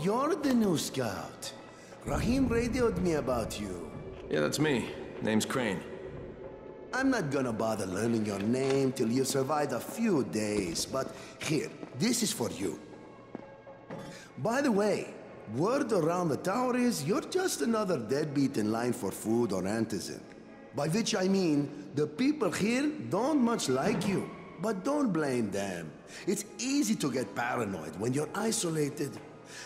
you're the new scout. Rahim radioed me about you. Yeah, that's me. Name's Crane. I'm not gonna bother learning your name till you survive a few days, but here, this is for you. By the way, word around the tower is you're just another deadbeat in line for food or antizin. By which I mean, the people here don't much like you. But don't blame them. It's easy to get paranoid when you're isolated.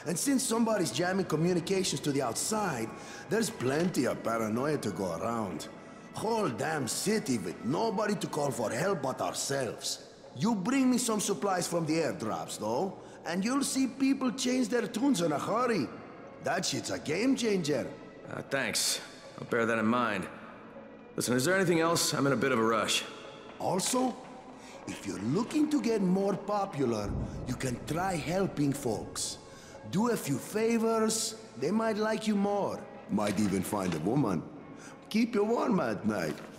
And since somebody's jamming communications to the outside, there's plenty of paranoia to go around. Whole damn city with nobody to call for help but ourselves. You bring me some supplies from the airdrops, though, and you'll see people change their tunes in a hurry. That shit's a game changer. Uh, thanks. I'll bear that in mind. Listen, is there anything else? I'm in a bit of a rush. Also, if you're looking to get more popular, you can try helping folks. Do a few favors, they might like you more. Might even find a woman. Keep you warm at night.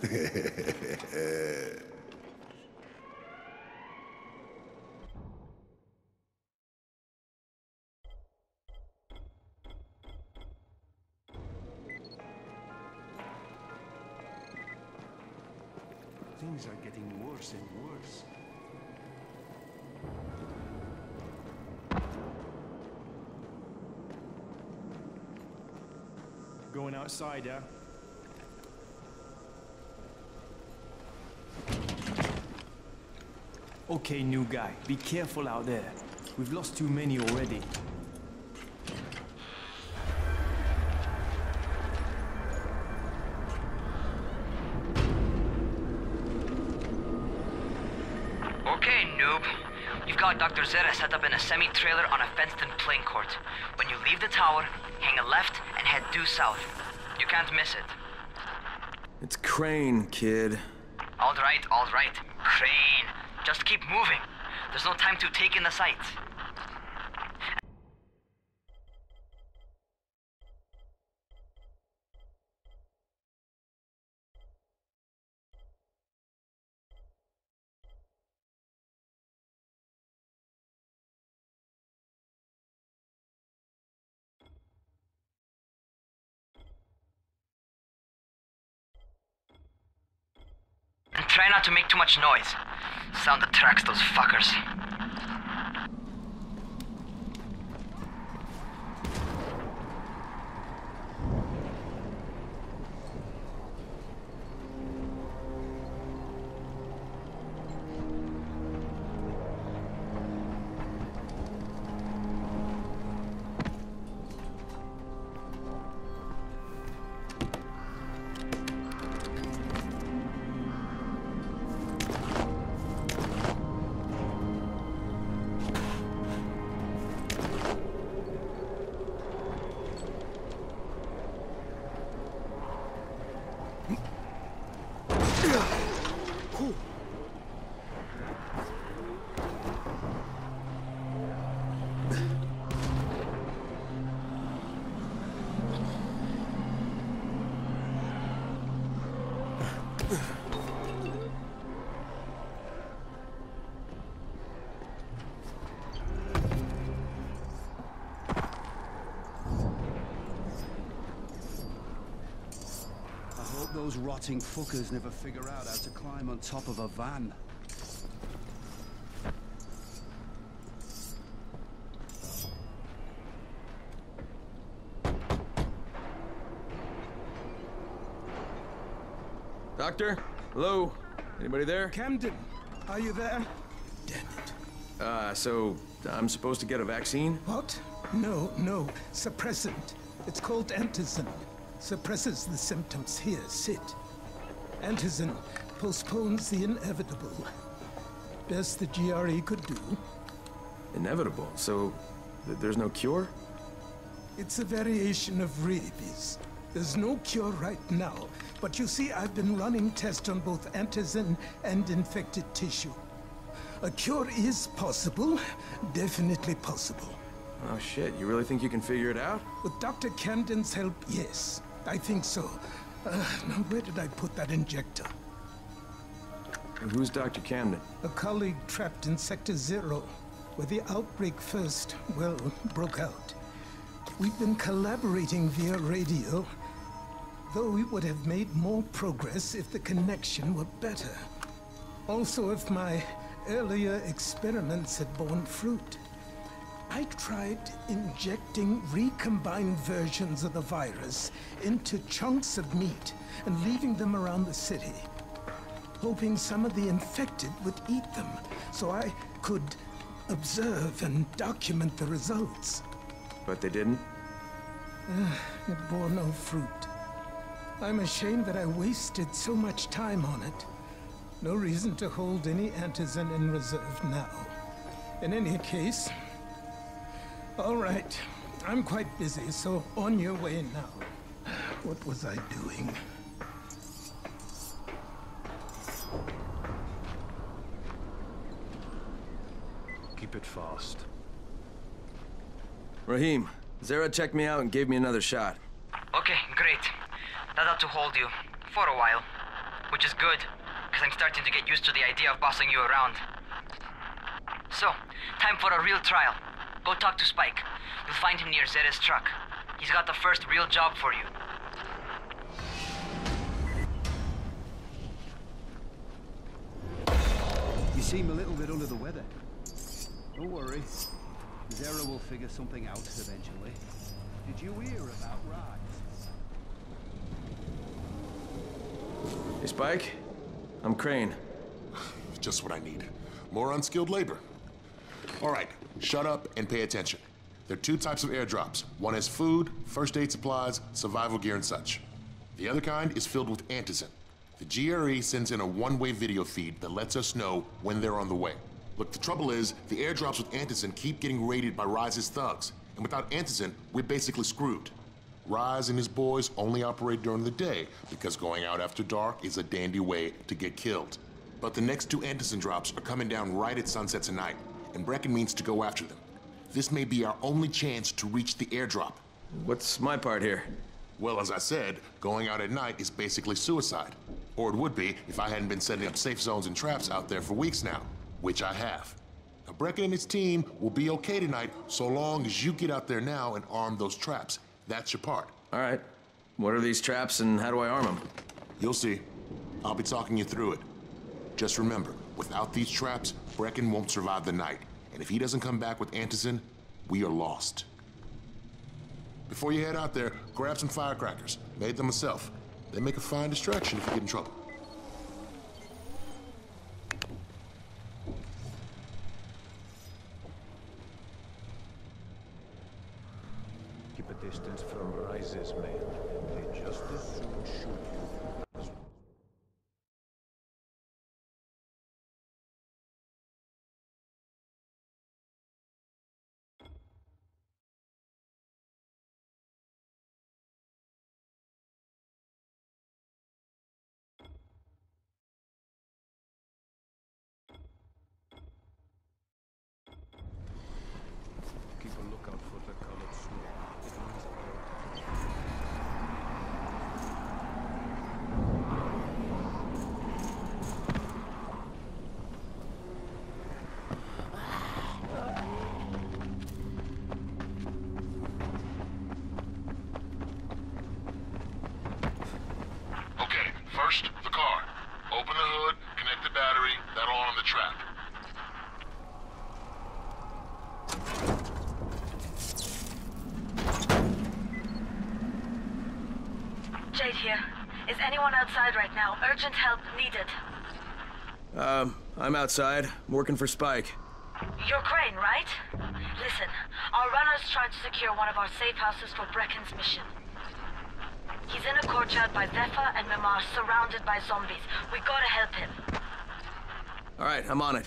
Things are getting worse and worse. Going outside, yeah? Okay, new guy, be careful out there. We've lost too many already. Okay, noob. You've got Dr. Zere set up in a semi-trailer on a fenced-in playing court. When you leave the tower, hang a left head due south. You can't miss it. It's Crane, kid. All right, all right. Crane. Just keep moving. There's no time to take in the sights. Try not to make too much noise. Sound attracts those fuckers. Hope those rotting fuckers never figure out how to climb on top of a van. Doctor? Hello? Anybody there? Camden, are you there? Damn it. Uh, so I'm supposed to get a vaccine? What? No, no. Suppressant. It's called antizin. Suppresses the symptoms. Here, sit. Antizin postpones the inevitable. Best the GRE could do. Inevitable. So th- there's no cure? It's a variation of rabies. There's no cure right now, but you see, I've been running tests on both antizin and infected tissue. A cure is possible, definitely possible. Oh shit, you really think you can figure it out? With Dr. Camden's help, yes, I think so. Uh, now, where did I put that injector? And who's Dr. Camden? A colleague trapped in Sector Zero, where the outbreak first, well, broke out. We've been collaborating via radio, though we would have made more progress if the connection were better. Also, if my earlier experiments had borne fruit. I tried injecting recombined versions of the virus into chunks of meat and leaving them around the city, hoping some of the infected would eat them so I could observe and document the results. But they didn't? It bore no fruit. I'm ashamed that I wasted so much time on it. No reason to hold any antizin in reserve now. In any case, all right. I'm quite busy, so on your way now. What was I doing? Keep it fast. Rahim, Zere checked me out and gave me another shot. Okay, great. That ought to hold you. For a while. Which is good, because I'm starting to get used to the idea of bossing you around. So, time for a real trial. Go talk to Spike. You'll find him near Zere's truck. He's got the first real job for you. You seem a little bit under the weather. Don't worry. Zere will figure something out eventually. Did you hear about Rais? Hey, Spike? I'm Crane. Just what I need. More unskilled labor. All right, shut up and pay attention. There are two types of airdrops. One is food, first aid supplies, survival gear, and such. The other kind is filled with antizin. The GRE sends in a one-way video feed that lets us know when they're on the way. Look, the trouble is, the airdrops with antizin keep getting raided by Rais's thugs, and without antizin, we're basically screwed. Rise and his boys only operate during the day because going out after dark is a dandy way to get killed. But the next two antizin drops are coming down right at sunset tonight, and Brecken means to go after them. This may be our only chance to reach the airdrop. What's my part here? Well, as I said, going out at night is basically suicide. Or it would be if I hadn't been setting up safe zones and traps out there for weeks now, which I have. Now, Brecken and his team will be okay tonight so long as you get out there now and arm those traps. That's your part. All right. What are these traps and how do I arm them? You'll see. I'll be talking you through it. Just remember, without these traps, Brecken won't survive the night. And if he doesn't come back with Antizin, we are lost. Before you head out there, grab some firecrackers. Made them myself. They make a fine distraction if you get in trouble. Keep a distance from Rais's men. They just as soon shoot you. as- Keep a lookout for the colored smoke. It means our Okay, first, the car. Open the hood, connect the battery, that'll arm the trap. Jade here. Is anyone outside right now? Urgent help needed. Um, I'm outside, I'm working for Spike. You're Crane, right? Listen, our runners tried to secure one of our safe houses for Brecken's mission. He's in a courtyard by Vefa and Mimar, surrounded by zombies. We gotta help him. All right, I'm on it.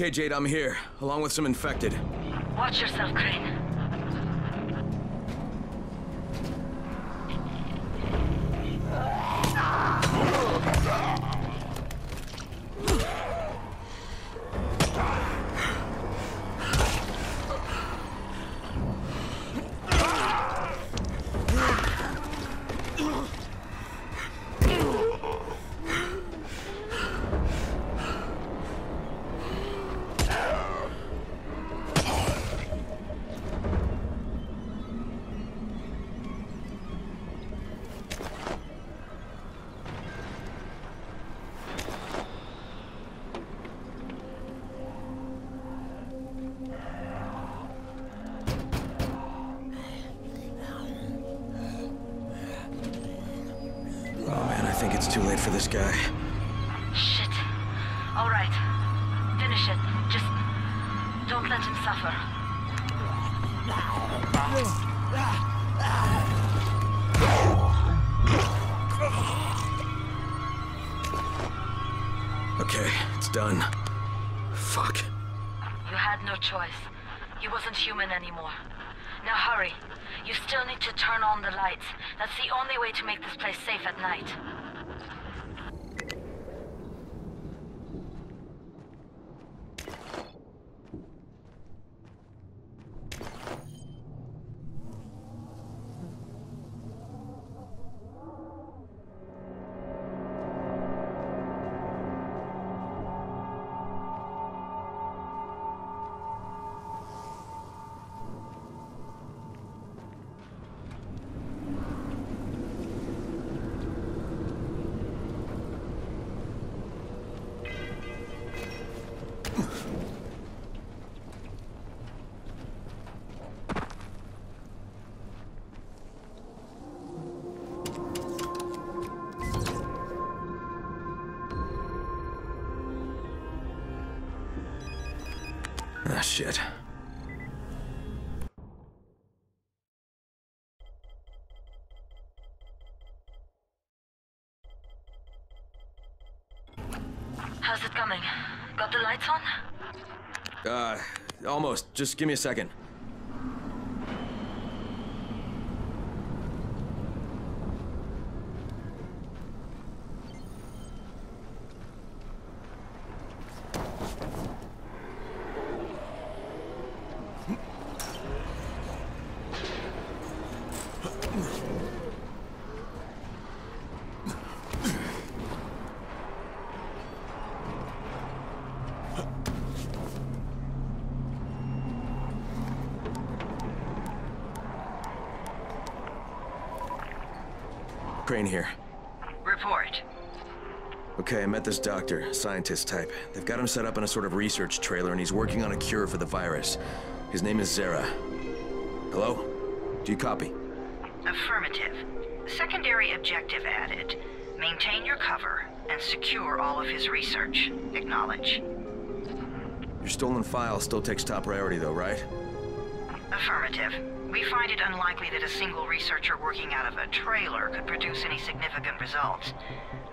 Okay, Jade, I'm here, along with some infected. Watch yourself, Crane. Think it's too late for this guy. Shit. All right. Finish it. Just don't let him suffer. Okay, it's done. Fuck. You had no choice. He wasn't human anymore. Now hurry. You still need to turn on the lights. That's the only way to make this place safe at night. Shit. How's it coming? Got the lights on? Uh, almost. Just give me a second. Crane here. Report. Okay, I met this doctor, scientist type. They've got him set up in a sort of research trailer, and he's working on a cure for the virus. His name is Zere. Hello? Do you copy? Affirmative. Secondary objective added. Maintain your cover and secure all of his research. Acknowledge. Your stolen file still takes top priority, though, right? Affirmative. We find it unlikely that a single researcher working out of a trailer could produce any significant results.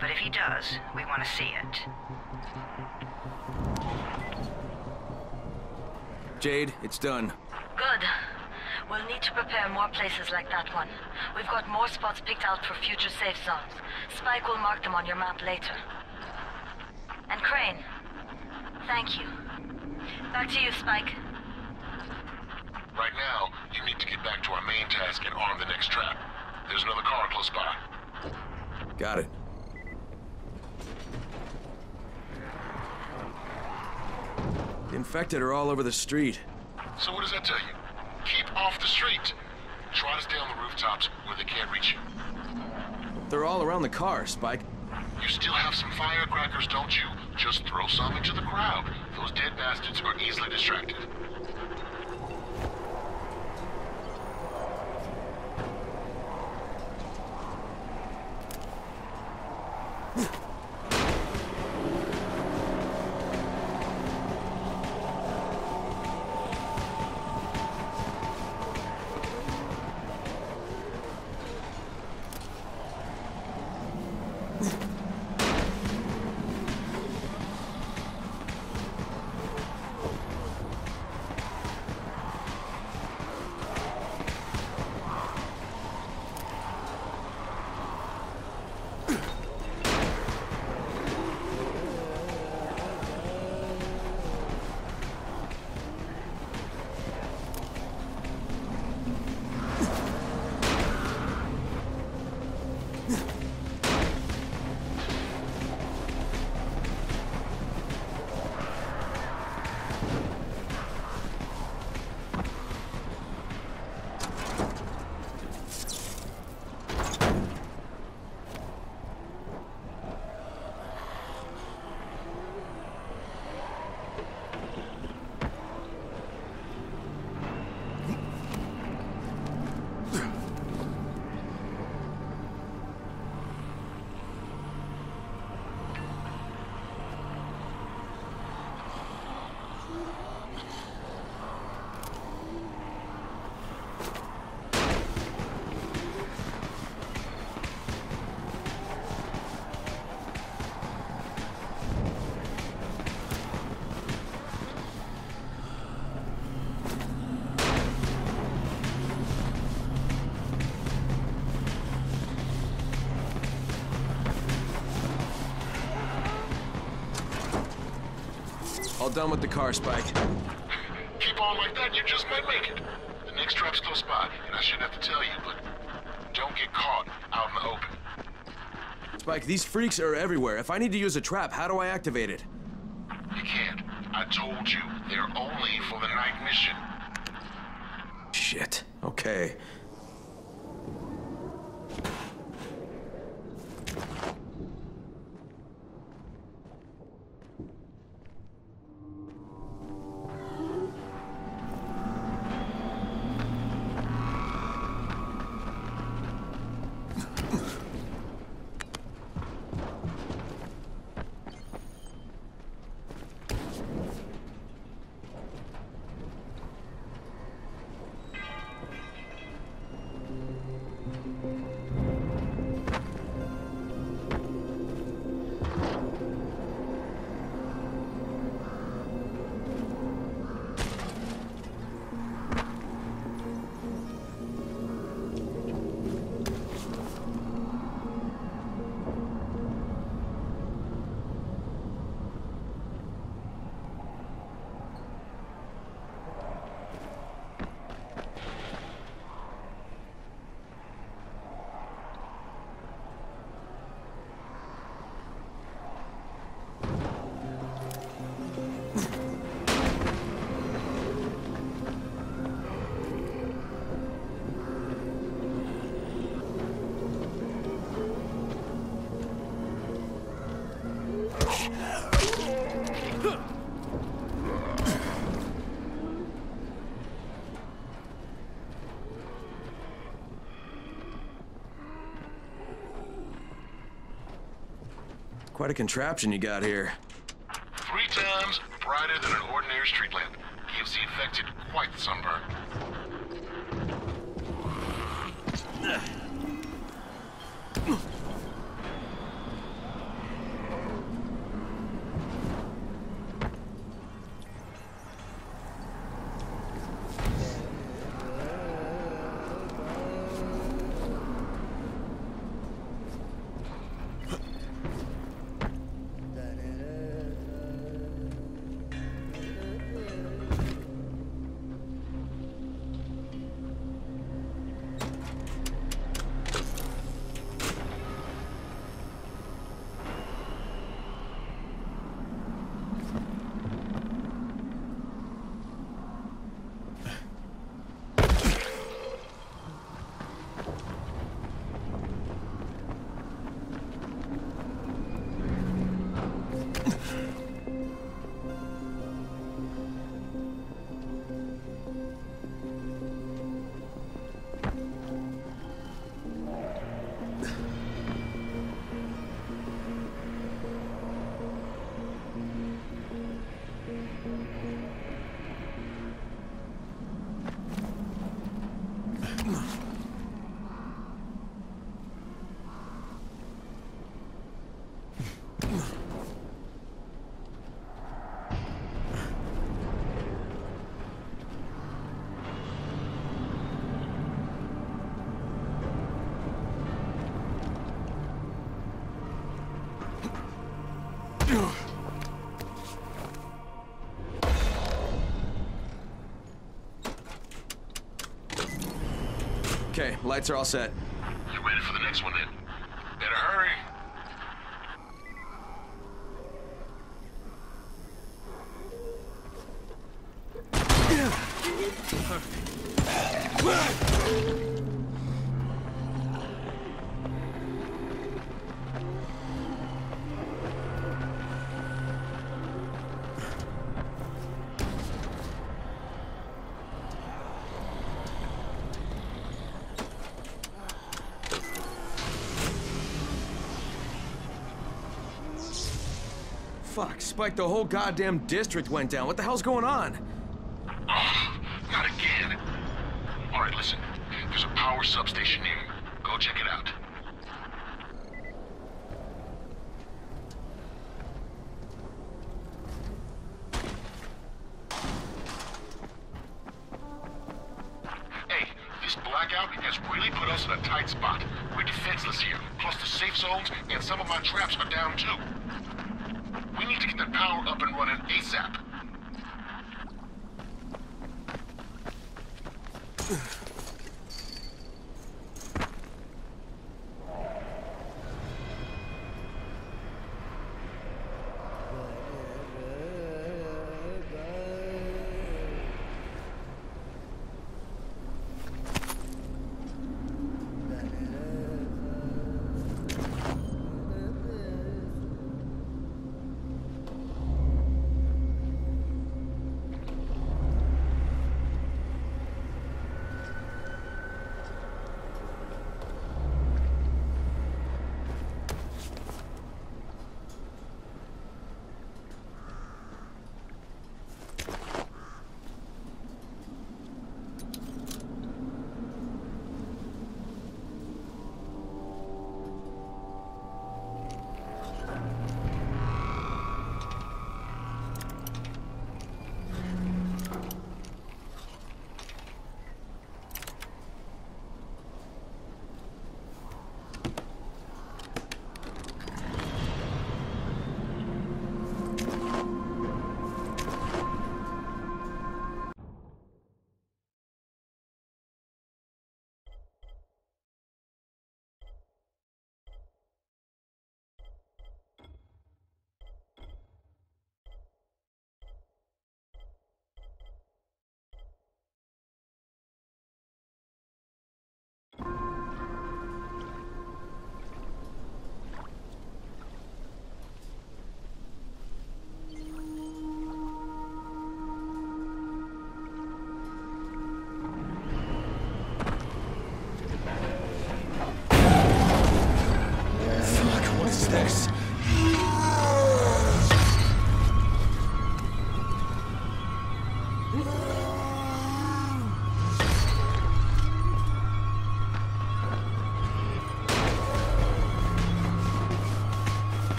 But if he does, we want to see it. Jade, it's done. Good. We'll need to prepare more places like that one. We've got more spots picked out for future safe zones. Spike will mark them on your map later. And Crane, thank you. Back to you, Spike. Right now, you need to get back to our main task and arm the next trap. There's another car close by. Got it. The infected are all over the street. So what does that tell you? Keep off the street. Try to stay on the rooftops where they can't reach you. They're all around the car, Spike. You still have some firecrackers, don't you? Just throw some into the crowd. Those dead bastards are easily distracted. Done with the car, Spike. Keep on like that, you just might make it. The next trap's close by, and I shouldn't have to tell you, but don't get caught out in the open. Spike, these freaks are everywhere. If I need to use a trap, how do I activate it? Quite a contraption you got here. Three times brighter than an ordinary street lamp. Gives the infected quite the sunburn. Lights are all set. You ready for the next one then? Spike, the whole goddamn district went down. What the hell's going on? Oh, not again. All right, listen. There's a power substation near. Go check it out. Hey, this blackout has really put us in a tight spot. We're defenseless here. Plus the safe zones and some of my traps are down too power up and running ASAP.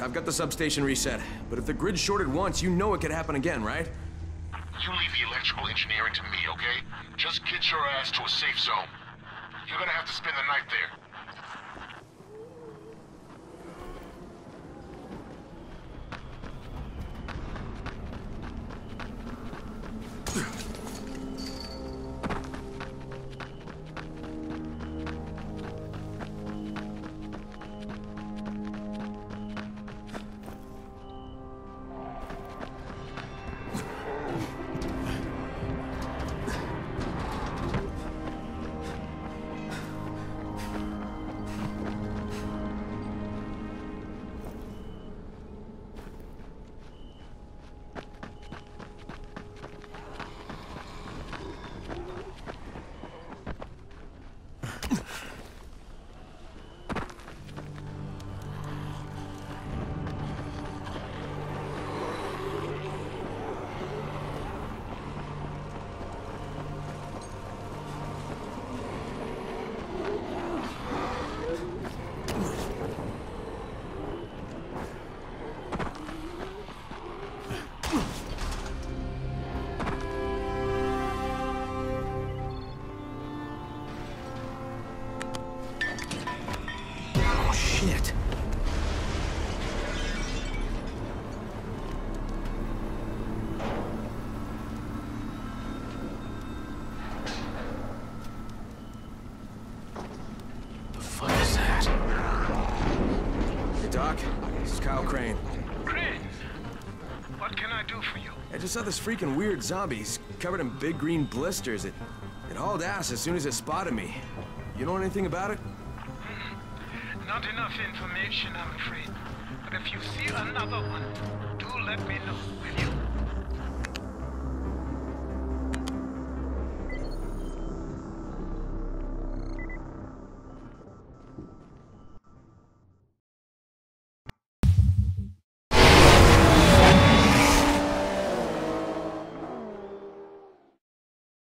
I've got the substation reset. But if the grid shorted once, you know it could happen again, right? You leave the electrical engineering to me, okay? Just get your ass to a safe zone. You're gonna have to spend the night there. Saw this freaking weird zombie. He's covered in big green blisters. It, it hauled ass as soon as it spotted me. You know anything about it? Not enough information, I'm afraid. But if you see another one, do let me know, will you?